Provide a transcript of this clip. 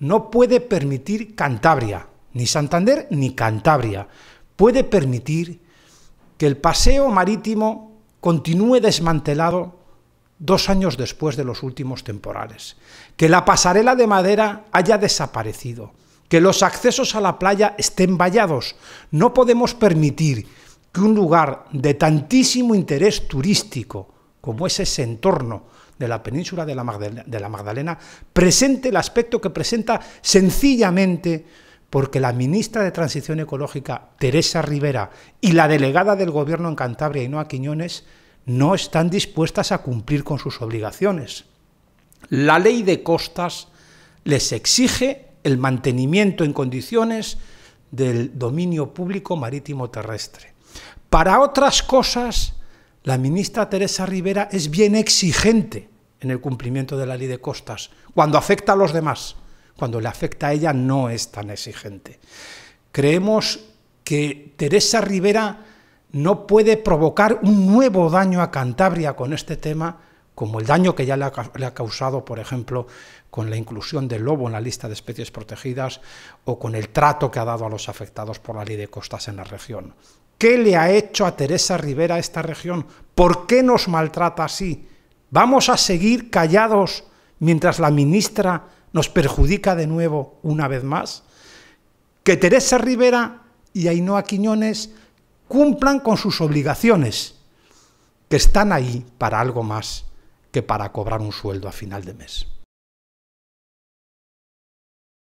no puede permitir Cantabria, ni Santander ni Cantabria, puede permitir que el paseo marítimo continúe desmantelado dos años después de los últimos temporales, que la pasarela de madera haya desaparecido, que los accesos a la playa estén vallados. No podemos permitir que un lugar de tantísimo interés turístico como es ese entorno de la península de la, Magdalena, presente el aspecto que presenta sencillamente porque la ministra de Transición Ecológica, Teresa Rivera, y la delegada del Gobierno en Cantabria, Inoa Quiñones, no están dispuestas a cumplir con sus obligaciones. La ley de costas les exige el mantenimiento en condiciones del dominio público marítimo terrestre. Para otras cosas, la ministra Teresa Rivera es bien exigente en el cumplimiento de la ley de costas, cuando afecta a los demás. Cuando le afecta a ella no es tan exigente. Creemos que Teresa Rivera no puede provocar un nuevo daño a Cantabria con este tema, como el daño que ya le ha, causado, por ejemplo, con la inclusión del lobo en la lista de especies protegidas o con el trato que ha dado a los afectados por la ley de costas en la región. ¿Qué le ha hecho a Teresa Rivera esta región? ¿Por qué nos maltrata así? ¿Vamos a seguir callados mientras la ministra nos perjudica de nuevo una vez más? Que Teresa Rivera y Ainhoa Quiñones cumplan con sus obligaciones, que están ahí para algo más que para cobrar un sueldo a final de mes.